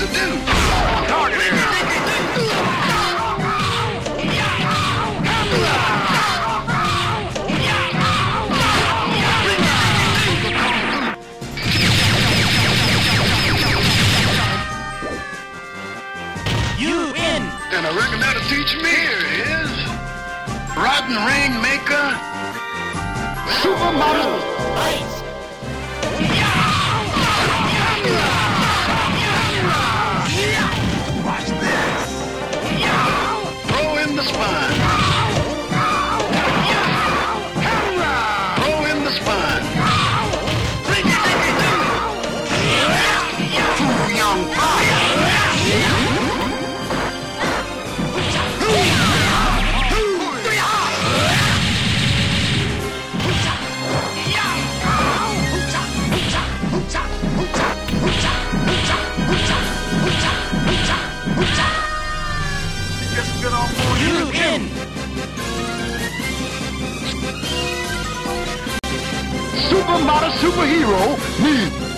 to do. You win! And I reckon that'll teach me. Here is Rotten Rainmaker Supermodel Ice good old. You, you in. Supermodel superhero, me.